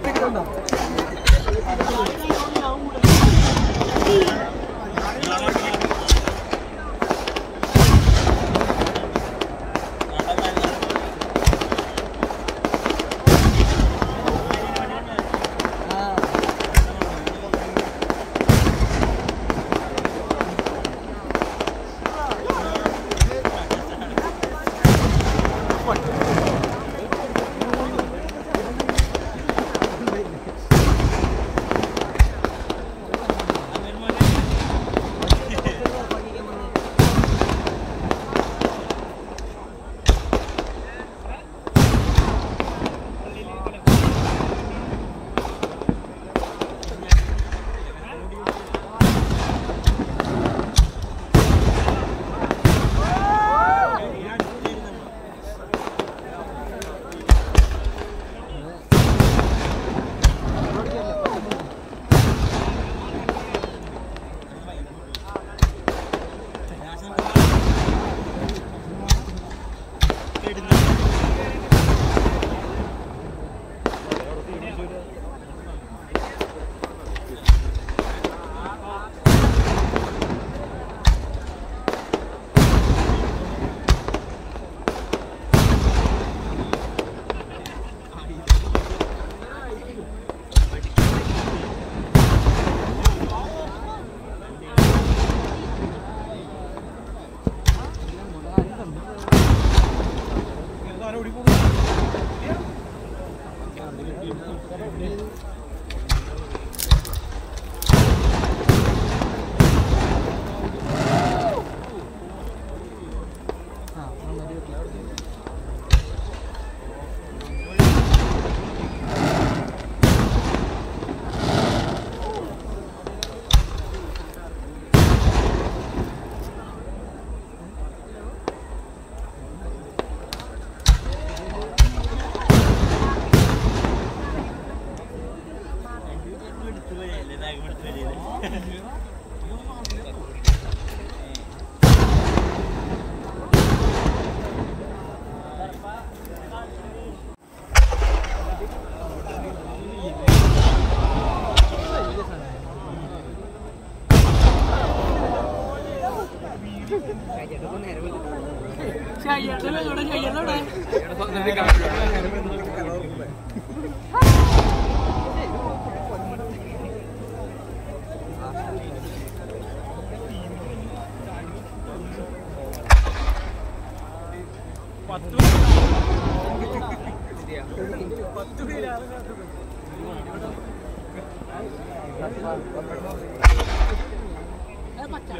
Thank you. പച്ച